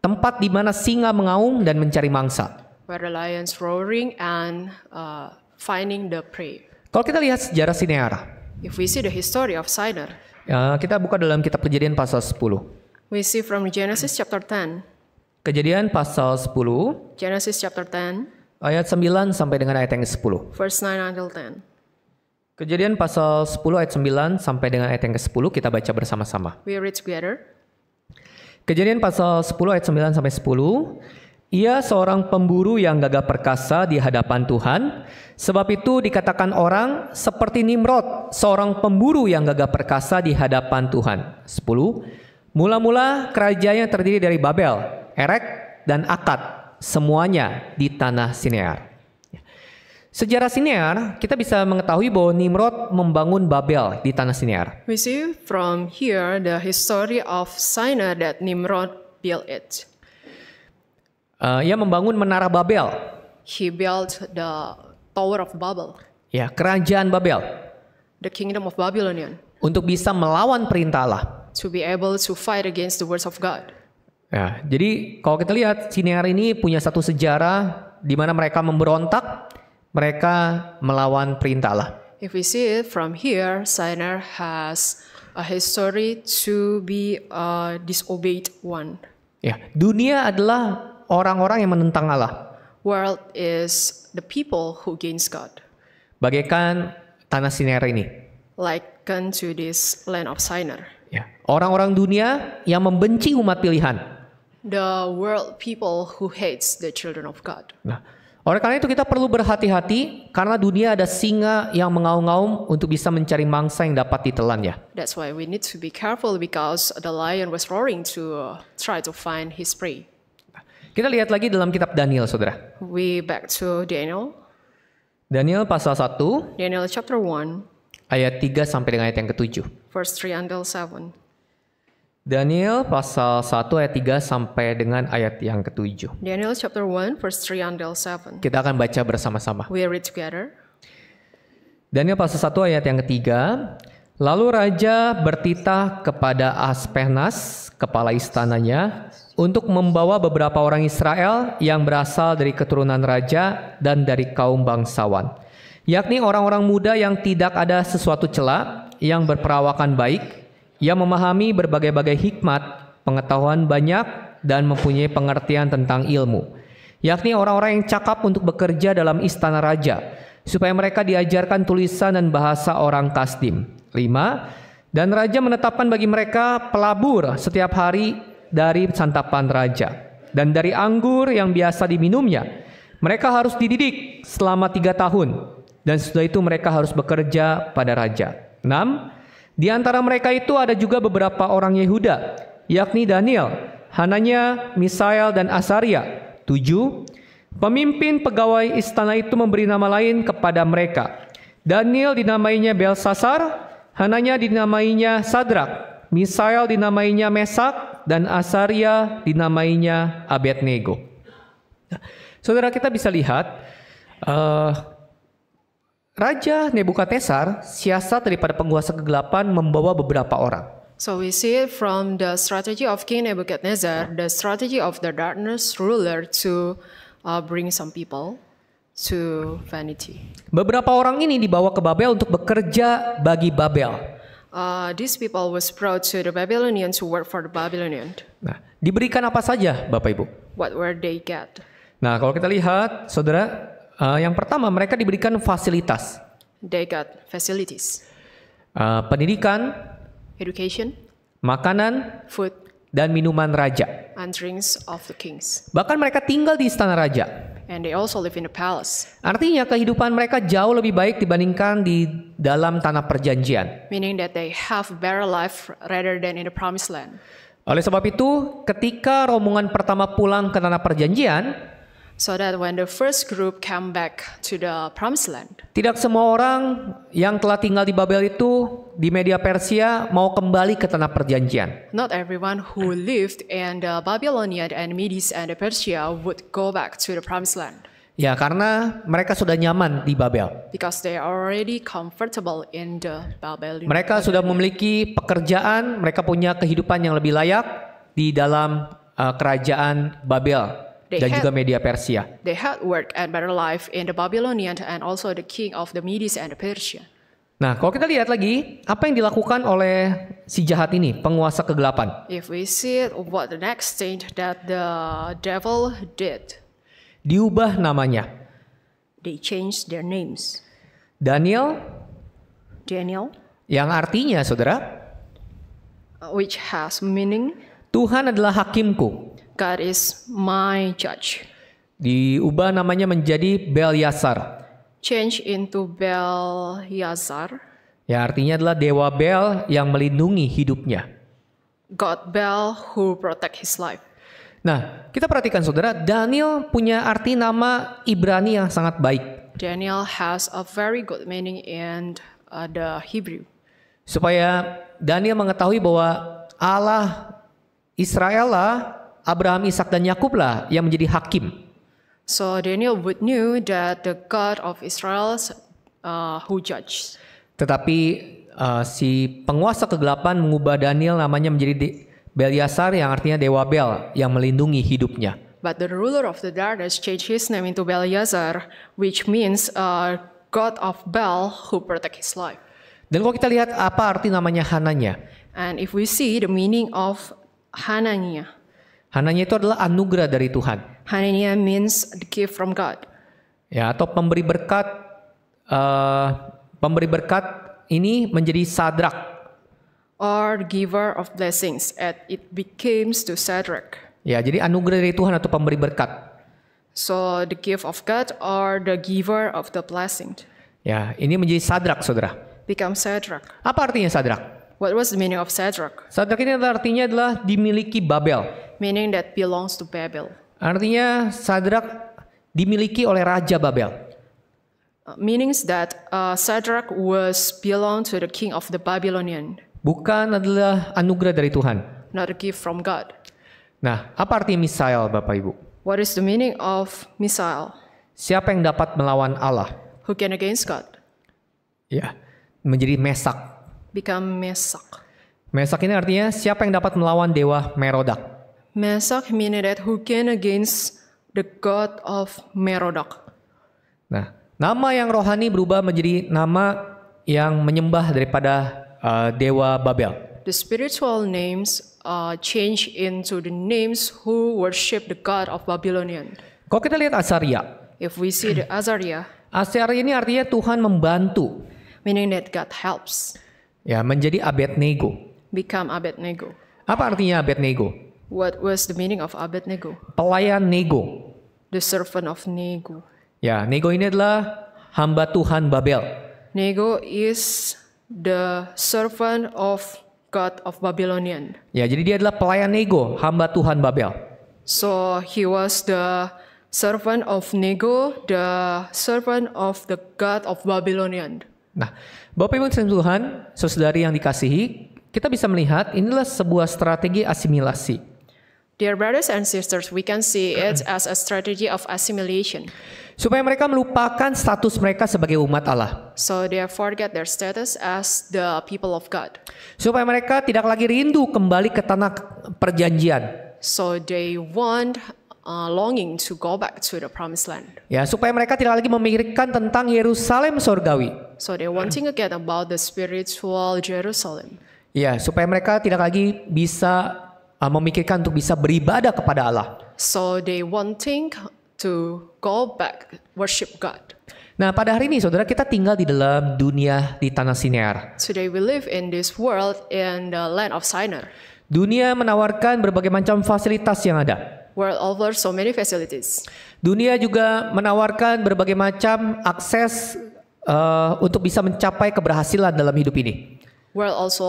tempat di mana singa mengaum dan mencari mangsa. Where the lions roaring and uh, finding the prey. Kalau kita lihat sejarah Sinear, If we see the history of Shinar, ya, kita buka dalam kitab Kejadian pasal 10. we see from Genesis chapter 10, Kejadian pasal 10 Genesis chapter 10, ayat 9 sampai dengan ayat yang ke-10. verse 9 until 10. Kejadian pasal 10 ayat 9 sampai dengan ayat yang ke-10 kita baca bersama-sama. We read together. Kejadian pasal 10 ayat 9 sampai 10. Ia seorang pemburu yang gagah perkasa di hadapan Tuhan. Sebab itu dikatakan orang seperti Nimrod, seorang pemburu yang gagah perkasa di hadapan Tuhan. 10. Mula-mula kerajaannya terdiri dari Babel, Erek, dan Akad, semuanya di tanah Sinear. Sejarah Sinear, kita bisa mengetahui bahwa Nimrod membangun Babel di tanah Sinear. We see from here the history of Shinar that Nimrod built it. Eh, ia membangun menara Babel, He built the Tower of Babel, ya kerajaan Babel, the kingdom of Babylonian, untuk bisa melawan perintah Allah. to be able to fight against the words of God. Ya, jadi kalau kita lihat Sinear ini punya satu sejarah di mana mereka memberontak, mereka melawan perintah Allah. If we see it from here, Shinar has a history to be a disobeyed one. Ya, dunia adalah orang-orang yang menentang Allah. World is the people who gains God, Bagaikan tanah Sinear ini. likened to this land of Shinar. Ya, orang-orang dunia yang membenci umat pilihan. The world people who hates the children of God. Nah, oleh karena itu kita perlu berhati-hati karena dunia ada singa yang mengaum-ngaum untuk bisa mencari mangsa yang dapat ditelan ya. That's why we need to be careful because the lion was roaring to uh, try to find his prey. Kita lihat lagi dalam kitab Daniel, Saudara. We back to Daniel, Daniel pasal 1 Daniel chapter 1, ayat 3 sampai dengan ayat yang ke-7. verse 3 until 7. Daniel pasal 1 ayat 3 sampai dengan ayat yang ke-7. Daniel chapter 1, verse 3 until 7. Kita akan baca bersama-sama. We read together. Daniel pasal 1 ayat yang ketiga. Lalu raja bertitah kepada Aspenas, kepala istananya, untuk membawa beberapa orang Israel yang berasal dari keturunan raja dan dari kaum bangsawan, yakni orang-orang muda yang tidak ada sesuatu celak, yang berperawakan baik, yang memahami berbagai-bagai hikmat, pengetahuan banyak, dan mempunyai pengertian tentang ilmu, yakni orang-orang yang cakap untuk bekerja dalam istana raja, supaya mereka diajarkan tulisan dan bahasa orang Kasdim. 5. Dan raja menetapkan bagi mereka pelabur setiap hari dari santapan raja dan dari anggur yang biasa diminumnya. Mereka harus dididik selama tiga tahun dan setelah itu mereka harus bekerja pada raja. 6. Di antara mereka itu ada juga beberapa orang Yehuda, yakni Daniel, Hananya, Misael, dan Asaria. 7. Pemimpin pegawai istana itu memberi nama lain kepada mereka. Daniel dinamainya Belsasar, Hananya dinamainya Sadrak, Misael dinamainya Mesak, dan Asaria dinamainya Abednego. Nah, saudara kita bisa lihat, uh, Raja Nebukadnezar siasat daripada penguasa kegelapan membawa beberapa orang. So we see it from the strategy of King Nebuchadnezzar, the strategy of the darkness ruler to uh, bring some people to vanity. Beberapa orang ini dibawa ke Babel untuk bekerja bagi Babel. Uh, these people was brought to the Babylonian to work for the Babylonian. Nah, diberikan apa saja, Bapak Ibu? What were they get? Nah, kalau kita lihat, saudara, uh, yang pertama mereka diberikan fasilitas, They got facilities, uh, pendidikan, education, makanan, food, dan minuman raja. and drinks of the kings. Bahkan mereka tinggal di istana raja. And they also live in the palace, Artinya kehidupan mereka jauh lebih baik dibandingkan di dalam tanah perjanjian. meaning that they have better life rather than in the promised land. Oleh sebab itu, ketika rombongan pertama pulang ke tanah perjanjian, So that when the first group came back to the promised land, tidak semua orang yang telah tinggal di Babel itu di media Persia mau kembali ke tanah perjanjian. not everyone who lived in the Babylonian and Medes and Persia would go back to the promised land Ya, karena mereka sudah nyaman di Babel. because they are already comfortable in the Babylon. Mereka sudah memiliki pekerjaan, mereka punya kehidupan yang lebih layak di dalam uh, kerajaan Babel They dan have- juga media Persia. They had work and better life in the Babylonian and also the king of the Medes and the Persia. Nah, kalau kita lihat lagi, apa yang dilakukan oleh si jahat ini, penguasa kegelapan? If we see what the next thing that the devil did, Diubah namanya. they changed their names. Daniel, Daniel, yang artinya, saudara, which has meaning Tuhan adalah hakimku. God is my judge. Diubah namanya menjadi Belyasar. Change into Belshazzar, Ya, artinya adalah dewa Bel yang melindungi hidupnya. God Bel who protect his life. Nah, kita perhatikan saudara, Daniel punya arti nama Ibrani yang sangat baik. Daniel has a very good meaning in uh, the Hebrew. Supaya Daniel mengetahui bahwa Allah Israel lah, Abraham, Ishak dan Yakub lah yang menjadi hakim. So Daniel would knew that the God of Israel uh, who judges. Tetapi uh, si penguasa kegelapan mengubah Daniel namanya menjadi De- Belyasar yang artinya dewa Bel yang melindungi hidupnya. But the ruler of the darkness changed his name into Belshazzar, which means uh, God of Bel who protect his life. Dan kalau kita lihat apa arti namanya Hananya. And if we see the meaning of Hananiah, Hananya itu adalah anugerah dari Tuhan. Hananiah means the gift from God. Ya, atau pemberi berkat eh, pemberi berkat ini menjadi sadrak. or the giver of blessings, and it becomes to Shadrach. Ya, jadi anugerah dari Tuhan atau pemberi berkat. So the gift of God or the giver of the blessing Ya, ini menjadi sadrak, saudara. become Shadrach. Apa artinya sadrak? What was the meaning of Shadrach? Sadrak ini artinya adalah dimiliki Babel. Meaning that belongs to Babel. Artinya sadrak dimiliki oleh Raja Babel. Uh, meanings that uh, Shadrach was belong to the king of the Babylonian, Bukan adalah anugerah dari Tuhan. not a gift from God. Nah, apa artinya Misael Bapak Ibu? What is the meaning of Missile? Siapa yang dapat melawan Allah? Who can against God? Ya, menjadi Mesak. Become Mesak. Mesak ini artinya siapa yang dapat melawan dewa Merodak. Mesak meaning that who can against the God of Merodach. Nah, nama yang rohani berubah menjadi nama yang menyembah daripada uh, dewa Babel. The spiritual names uh, change into the names who worship the God of Babylonian. Kalau kita lihat Asaria, If we see the Azariah, Asaria ini artinya Tuhan membantu meaning that God helps, ya menjadi Abednego. become Abednego. Apa artinya Abednego? What was the meaning of Abednego? Pelayan Nego. The servant of Nego. Ya, Nego ini adalah hamba Tuhan Babel. Nego is the servant of God of Babylonian. Ya, jadi dia adalah pelayan Nego, hamba Tuhan Babel. So he was the servant of Nego, the servant of the God of Babylonian. Nah, Bapak Ibu dan Tuhan, saudari yang dikasihi, kita bisa melihat inilah sebuah strategi asimilasi. Dear brothers and sisters, we can see it as a strategy of assimilation. Supaya mereka melupakan status mereka sebagai umat Allah. So they forget their status as the people of God. Supaya mereka tidak lagi rindu kembali ke tanah perjanjian. So they want uh, longing to go back to the promised land. Ya, supaya mereka tidak lagi memikirkan tentang Yerusalem sorgawi. So they're wanting again about the spiritual Jerusalem. Ya, supaya mereka tidak lagi bisa uh, memikirkan untuk bisa beribadah kepada Allah. So they wanting to go back worship God. Nah, pada hari ini saudara kita tinggal di dalam dunia di tanah Sinear. Today we live in this world in the land of Sinai. Dunia menawarkan berbagai macam fasilitas yang ada. World offers so many facilities. Dunia juga menawarkan berbagai macam akses uh, untuk bisa mencapai keberhasilan dalam hidup ini. World also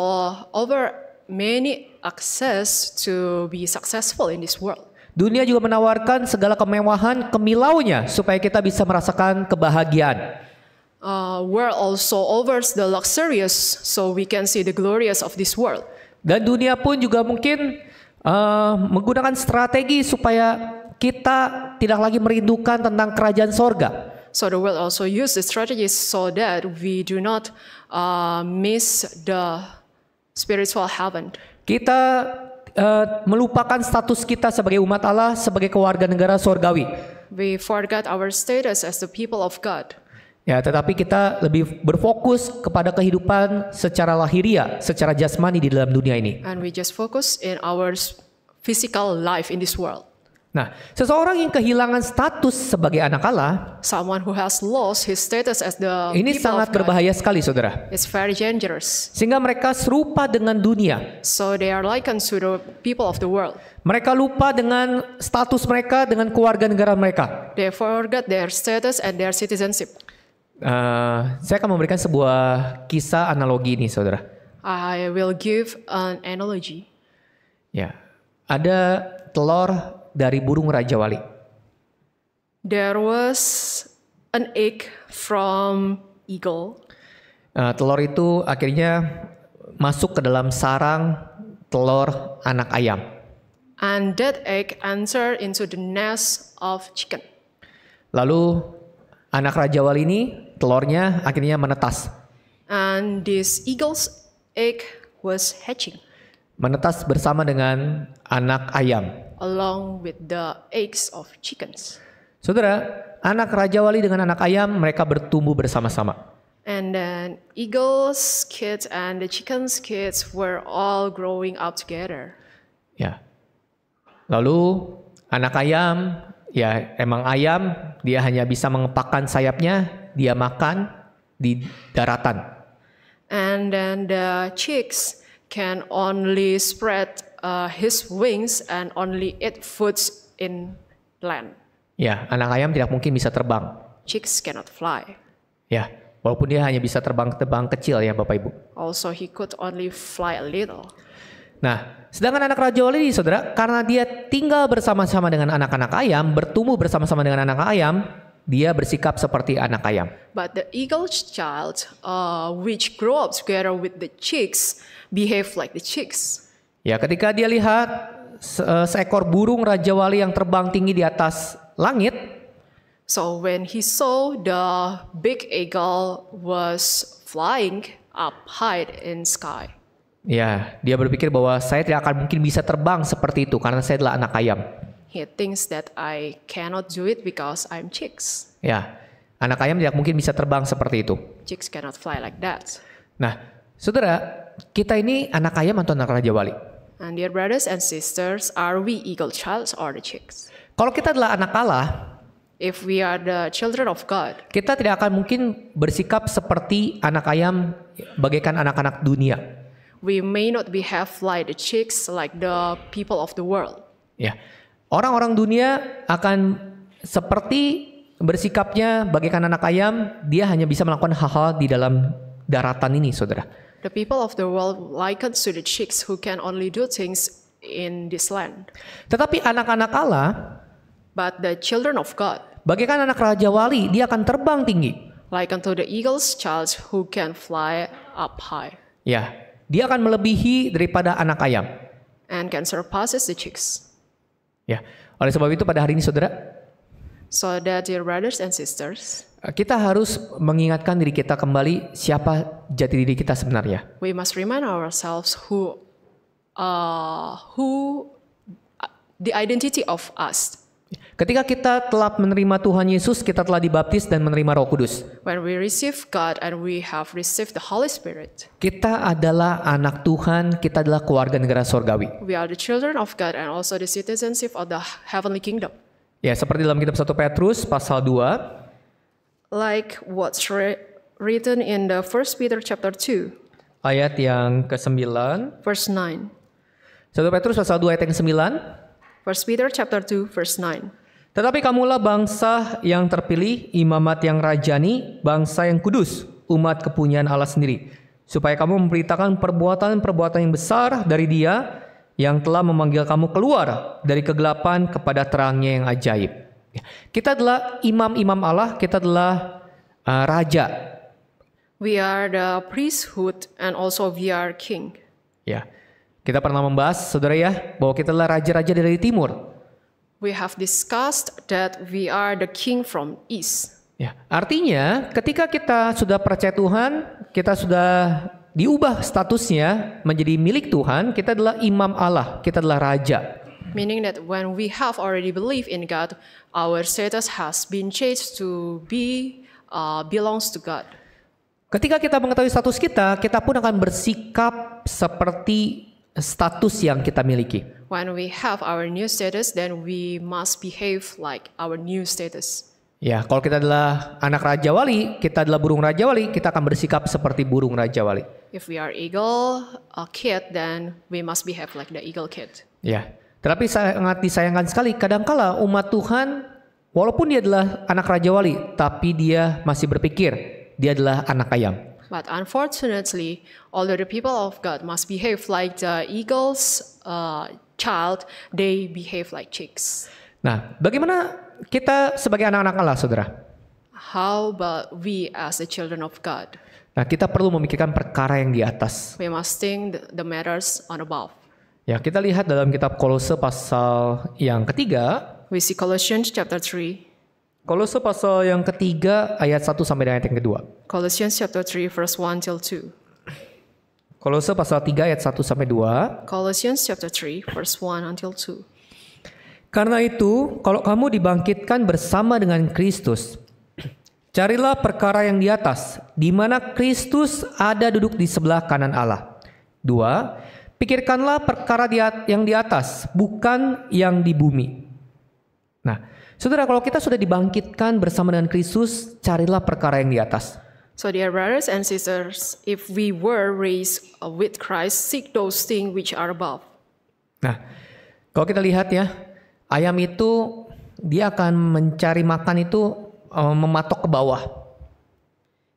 offer many access to be successful in this world. Dunia juga menawarkan segala kemewahan kemilaunya supaya kita bisa merasakan kebahagiaan. Uh, world also offers the luxurious so we can see the glorious of this world. Dan dunia pun juga mungkin uh, menggunakan strategi supaya kita tidak lagi merindukan tentang kerajaan sorga. So the world also use the strategies so that we do not uh, miss the spiritual heaven. Kita uh, melupakan status kita sebagai umat Allah, sebagai keluarga negara sorgawi. We forget our status as the people of God. Ya, tetapi kita lebih berfokus kepada kehidupan secara lahiria, secara jasmani di dalam dunia ini. And we just focus in our physical life in this world. Nah, seseorang yang kehilangan status sebagai anak Allah, Someone who has lost his status as the ini sangat berbahaya sekali, saudara. is very dangerous. Sehingga mereka serupa dengan dunia. So they are likened to the people of the world. Mereka lupa dengan status mereka, dengan keluarga negara mereka. They forget their status and their citizenship. Eh, saya akan memberikan sebuah kisah analogi ini, saudara. I will give an analogy. Ya, ada telur dari burung raja wali. There was an egg from eagle, Eh, telur itu akhirnya masuk ke dalam sarang telur anak ayam. and that egg entered into the nest of chicken. Lalu anak raja wali ini telurnya akhirnya menetas. And this eagle's egg was hatching Menetas bersama dengan anak ayam. along with the eggs of chickens. Saudara, anak raja wali dengan anak ayam mereka bertumbuh bersama-sama. And then eagle's kids and the chicken's kids were all growing up together. Ya. Lalu anak ayam, ya emang ayam, dia hanya bisa mengepakkan sayapnya, dia makan di daratan. And then the chicks can only spread uh, his wings and only eat foods in land. Ya, anak ayam tidak mungkin bisa terbang. Chicks cannot fly. Ya, walaupun dia hanya bisa terbang-terbang kecil ya Bapak Ibu. Also, he could only fly a little. Nah, sedangkan anak Raja Wali ini saudara, karena dia tinggal bersama-sama dengan anak-anak ayam, bertumbuh bersama-sama dengan anak ayam, dia bersikap seperti anak ayam. But the eagle's child, uh, which grew up together with the chicks, behave like the chicks. Ya, ketika dia lihat se- eh, seekor burung Raja Wali yang terbang tinggi di atas langit, So when he saw the big eagle was flying up high in sky, ya, dia berpikir bahwa saya tidak akan mungkin bisa terbang seperti itu karena saya adalah anak ayam. He thinks that I cannot do it because I'm chicks. Ya, anak ayam tidak mungkin bisa terbang seperti itu. Chicks cannot fly like that. Nah, saudara, kita ini anak ayam atau anak Raja Wali? And dear brothers and sisters, are we eagle childs or the chicks? Kalau kita adalah anak Allah, If we are the children of God, kita tidak akan mungkin bersikap seperti anak ayam bagaikan anak-anak dunia. we may not behave like the chicks, like the people of the world. Ya, orang-orang dunia akan seperti bersikapnya bagaikan anak ayam. Dia hanya bisa melakukan hal-hal di dalam daratan ini, saudara. The people of the world likened to the chicks who can only do things in this land. Tetapi anak-anak Allah, But the children of God, bagaikan anak raja wali, dia akan terbang tinggi. like unto the eagle's child who can fly up high Ya, dia akan melebihi daripada anak ayam. and can surpasses the chicks. Ya, oleh sebab itu pada hari ini, saudara, So that dear brothers and sisters, kita harus mengingatkan diri kita kembali siapa jati diri kita sebenarnya. we must remind ourselves who, uh, who, uh, the identity of us. Ketika kita telah menerima Tuhan Yesus, kita telah dibaptis dan menerima Roh Kudus. When we receive God and we have received the Holy Spirit, Kita adalah anak Tuhan, kita adalah keluarga negara sorgawi. we are the children of God and also the citizenship of the heavenly kingdom. Ya, seperti dalam kitab 1 Petrus pasal 2 Like what's written in the First Peter chapter 2, ayat yang ke-9. 1 verse 9. Petrus pasal 2 ayat yang ke-9. First Peter chapter 2, verse 9. Tetapi kamulah bangsa yang terpilih, imamat yang rajani, bangsa yang kudus, umat kepunyaan Allah sendiri. Supaya kamu memberitakan perbuatan-perbuatan yang besar dari dia yang telah memanggil kamu keluar dari kegelapan kepada terangnya yang ajaib. Ya, Kita adalah imam-imam Allah, kita adalah uh, raja. We are the priesthood and also we are king. Ya, kita pernah membahas, saudara ya, bahwa kita adalah raja-raja dari timur. We have discussed that we are the king from east. Ya, artinya ketika kita sudah percaya Tuhan, kita sudah diubah statusnya menjadi milik Tuhan, kita adalah imam Allah, kita adalah raja. Meaning that when we have already believed in God, our status has been changed to be uh, belongs to God. Ketika kita mengetahui status kita, kita pun akan bersikap seperti status yang kita miliki. When we have our new status, then we must behave like our new status. Ya, kalau kita adalah anak raja wali, kita adalah burung raja wali, kita akan bersikap seperti burung raja wali. If we are eagle a kid, then we must behave like the eagle kid. Ya, tetapi sangat disayangkan sekali kadangkala umat Tuhan walaupun dia adalah anak raja wali, tapi dia masih berpikir dia adalah anak ayam. But unfortunately, although the people of God must behave like the eagle's uh, child, they behave like chicks. Nah, bagaimana kita sebagai anak-anak Allah, saudara? How about we as the children of God? Nah, kita perlu memikirkan perkara yang di atas. We must think the, the matters on above. Ya, kita lihat dalam kitab Kolose pasal yang ketiga. We see Colossians chapter 3. Kolose pasal yang ketiga ayat 1 sampai dengan ayat yang kedua. Colossians chapter 3, verse 1 till 2. Kolose pasal 3 ayat 1 sampai 2. Colossians chapter 3, verse 1 until 2. Karena itu, kalau kamu dibangkitkan bersama dengan Kristus, carilah perkara yang di atas, di mana Kristus ada duduk di sebelah kanan Allah. Dua, pikirkanlah perkara yang di atas, bukan yang di bumi. Nah, saudara, kalau kita sudah dibangkitkan bersama dengan Kristus, carilah perkara yang di atas. So, dear brothers and sisters, if we were raised with Christ, seek those things which are above. Nah, kalau kita lihat ya, ayam itu dia akan mencari makan itu uh, mematok ke bawah.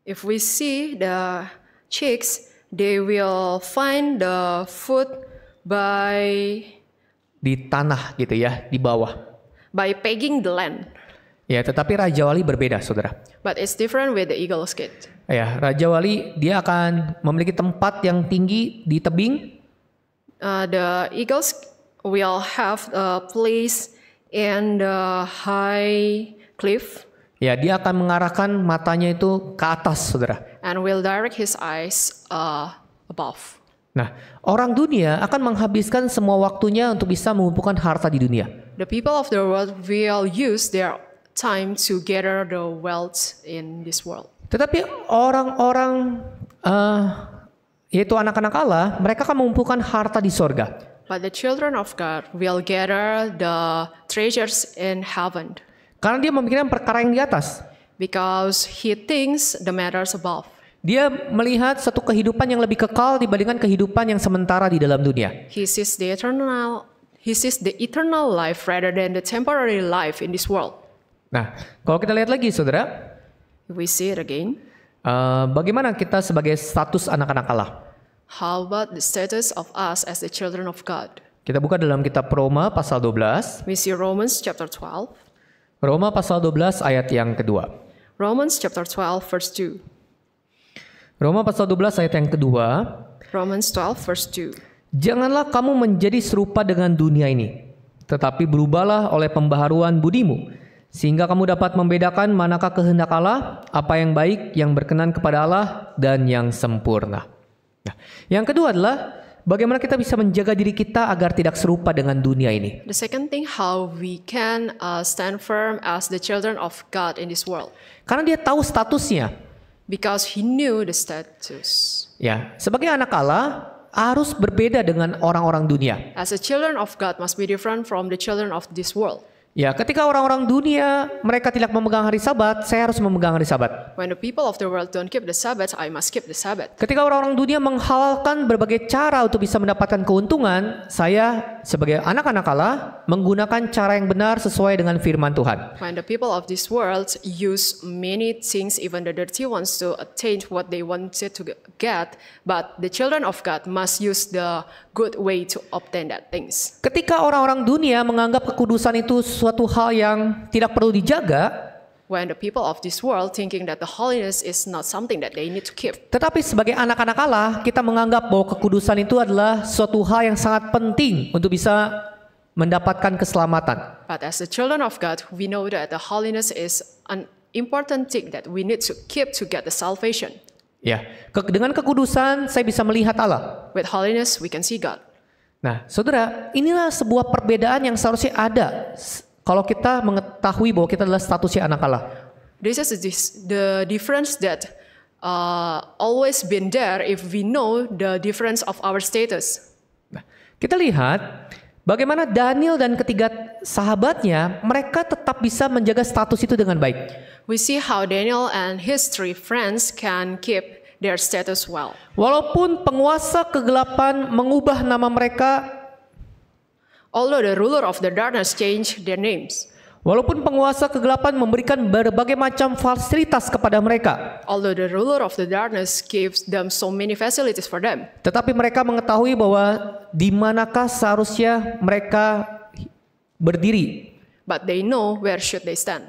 If we see the chicks, they will find the food by di tanah gitu ya, di bawah. By pegging the land. Ya, tetapi Raja Wali berbeda, saudara. But it's different with the eagle's gate. Ya, Raja Wali dia akan memiliki tempat yang tinggi di tebing. Uh, the eagles will have a place in the high cliff Ya, dia akan mengarahkan matanya itu ke atas, saudara. and will direct his eyes uh, above. Nah, orang dunia akan menghabiskan semua waktunya untuk bisa mengumpulkan harta di dunia. The people of the world will use their time to gather the wealth in this world. Tetapi orang-orang eh, yaitu anak-anak Allah, mereka akan mengumpulkan harta di sorga. But the children of God will gather the treasures in heaven Karena dia memikirkan perkara yang di atas. because he thinks the matters above. Dia melihat satu kehidupan yang lebih kekal dibandingkan kehidupan yang sementara di dalam dunia. He sees the eternal he sees the eternal life rather than the temporary life in this world. Nah, kalau kita lihat lagi, saudara, we see it again, eh, bagaimana kita sebagai status anak-anak Allah? how about the status of us as the children of God? Kita buka dalam kitab Roma pasal 12. We see Romans chapter 12. Roma pasal 12 ayat yang kedua. Romans chapter 12 verse 2. Roma pasal 12 ayat yang kedua. Romans 12 verse 2. Janganlah kamu menjadi serupa dengan dunia ini, tetapi berubahlah oleh pembaharuan budimu, sehingga kamu dapat membedakan manakah kehendak Allah, apa yang baik, yang berkenan kepada Allah, dan yang sempurna. Nah, yang kedua adalah bagaimana kita bisa menjaga diri kita agar tidak serupa dengan dunia ini. The second thing, how we can uh, stand firm as the children of God in this world. Karena dia tahu statusnya. Because he knew the status. Ya, sebagai anak Allah harus berbeda dengan orang-orang dunia. As the children of God must be different from the children of this world. Ya, ketika orang-orang dunia mereka tidak memegang hari Sabat, saya harus memegang hari Sabat. When the people of the world don't keep the Sabbath, I must keep the Sabbath. Ketika orang-orang dunia menghalalkan berbagai cara untuk bisa mendapatkan keuntungan, saya sebagai anak-anak Allah menggunakan cara yang benar sesuai dengan firman Tuhan. When the people of this world use many things, even the dirty ones, to attain what they wanted to get, but the children of God must use the good way to obtain that things. Ketika orang-orang dunia menganggap kekudusan itu suatu hal yang tidak perlu dijaga, When the people of this world thinking that the holiness is not something that they need to keep, tetapi sebagai anak-anak Allah, kita menganggap bahwa kekudusan itu adalah suatu hal yang sangat penting untuk bisa mendapatkan keselamatan. but as the children of God, we know that the holiness is an important thing that we need to keep to get the salvation. Ya, ke- dengan kekudusan saya bisa melihat Allah. With holiness, we can see God. Nah, saudara, inilah sebuah perbedaan yang seharusnya ada kalau kita mengetahui bahwa kita adalah statusnya anak Allah. This is the difference that uh, always been there if we know the difference of our status. Nah, kita lihat bagaimana Daniel dan ketiga sahabatnya mereka tetap bisa menjaga status itu dengan baik. We see how Daniel and his three friends can keep their status well. Walaupun penguasa kegelapan mengubah nama mereka, Although the ruler of the darkness changed their names, walaupun penguasa kegelapan memberikan berbagai macam fasilitas kepada mereka, although the ruler of the darkness gives them so many facilities for them, tetapi mereka mengetahui bahwa di manakah seharusnya mereka berdiri. but they know where should they stand.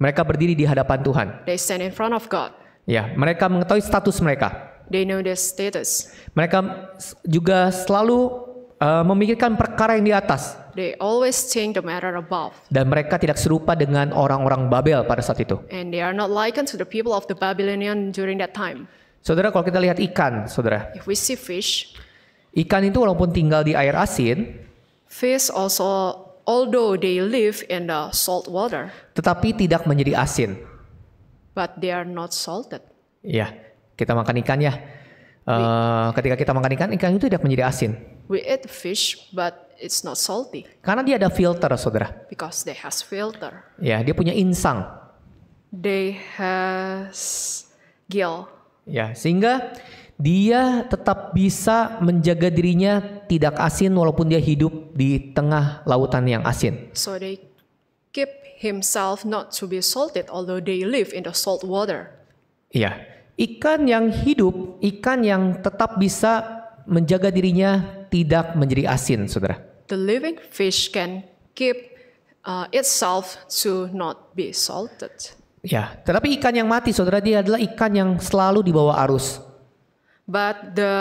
Mereka berdiri di hadapan Tuhan. They stand in front of God. Ya, mereka mengetahui status mereka. They know their status. Mereka juga selalu uh, memikirkan perkara yang di atas They always think the matter above. dan mereka tidak serupa dengan orang-orang Babel pada saat itu. And they are not likened to the people of the Babylonian during that time. Saudara, kalau kita lihat ikan, saudara, If we see fish, ikan itu walaupun tinggal di air asin, fish also, although they live in the salt water, tetapi tidak menjadi asin. but they are not salted. Ya, kita makan ikan ya. Uh, ketika kita makan ikan, ikan itu tidak menjadi asin We eat fish, but it's not salty karena dia ada filter, saudara. because they has filter. Ya, dia punya insang. They has Gil. Ya, sehingga dia tetap bisa menjaga dirinya tidak asin walaupun dia hidup di tengah lautan yang asin. So they keep himself not to be salted, although they live in the salt water. Iya, ikan yang hidup, ikan yang tetap bisa menjaga dirinya tidak menjadi asin, saudara. The living fish can keep uh, itself to not be salted. Ya, tetapi ikan yang mati, saudara, dia adalah ikan yang selalu di bawah arus. But the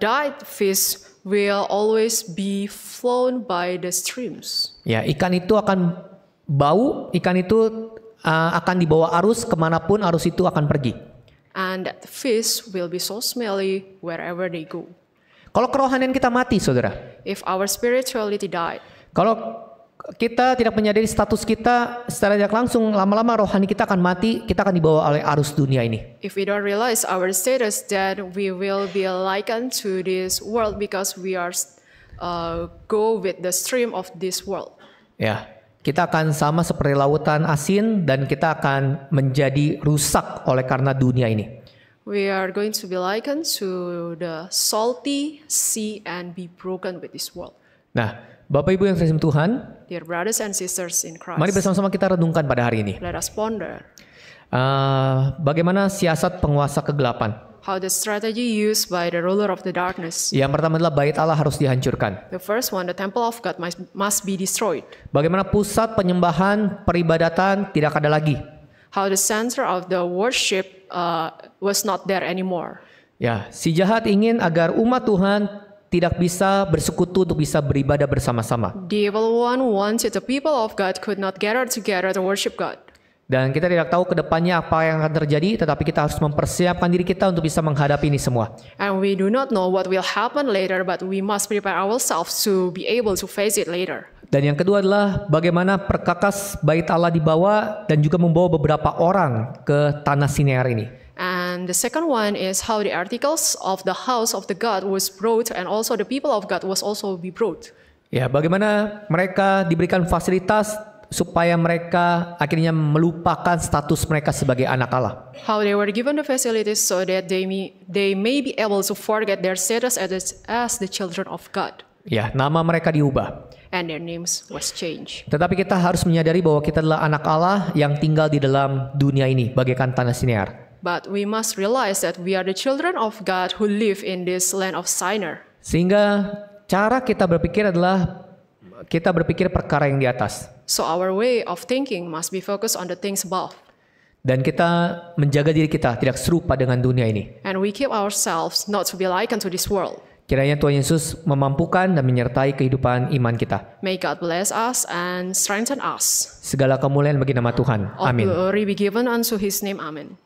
died fish will always be flown by the streams. Ya, ikan itu akan bau, ikan itu uh, akan dibawa arus ke mana pun arus itu akan pergi. And that fish will be so smelly wherever they go. Kalau kerohanian kita mati, saudara. If our spirituality died, Kalau kita tidak menyadari status kita secara tidak langsung, lama-lama rohani kita akan mati, kita akan dibawa oleh arus dunia ini. if we don't realize our status, then we will be likened to this world because we are uh, go with the stream of this world. Ya, kita akan sama seperti lautan asin dan kita akan menjadi rusak oleh karena dunia ini. We are going to be likened to the salty sea and be broken with this world. Nah, Bapak Ibu yang saya Tuhan, Dear brothers and sisters in mari Christ, bersama-sama kita renungkan pada hari ini. let us ponder Uh, bagaimana siasat penguasa kegelapan? how the strategy used by the ruler of the darkness. Yang pertama adalah bait Allah harus dihancurkan. The first one, the temple of God must, must be destroyed. Bagaimana pusat penyembahan peribadatan tidak ada lagi. How the center of the worship uh, was not there anymore. Ya, si jahat ingin agar umat Tuhan tidak bisa bersekutu untuk bisa beribadah bersama-sama. The evil one wanted the people of God could not gather together to worship God. Dan kita tidak tahu ke depannya apa yang akan terjadi, tetapi kita harus mempersiapkan diri kita untuk bisa menghadapi ini semua. And we do not know what will happen later, but we must prepare ourselves to be able to face it later. Dan yang kedua adalah bagaimana perkakas bait Allah dibawa dan juga membawa beberapa orang ke tanah Sinear ini. And the second one is how the articles of the house of the God was brought, and also the people of God was also be brought. Ya, bagaimana mereka diberikan fasilitas supaya mereka akhirnya melupakan status mereka sebagai anak Allah. How they were given the facilities so that they may, they may be able to forget their status as, as the children of God, Ya, nama mereka diubah. And their names was changed. Tetapi kita harus menyadari bahwa kita adalah anak Allah yang tinggal di dalam dunia ini bagaikan tanah Sinear. But we must realize that we are the children of God who live in this land of Sinai. Sehingga cara kita berpikir adalah kita berpikir perkara yang di atas. So our way of thinking must be focused on the things above. Dan kita menjaga diri kita tidak serupa dengan dunia ini. And we keep ourselves not to be likened to this world. Kiranya Tuhan Yesus memampukan dan menyertai kehidupan iman kita. May God bless us and strengthen us. Segala kemuliaan bagi nama Tuhan. All Amin. glory be given unto his name. Amen.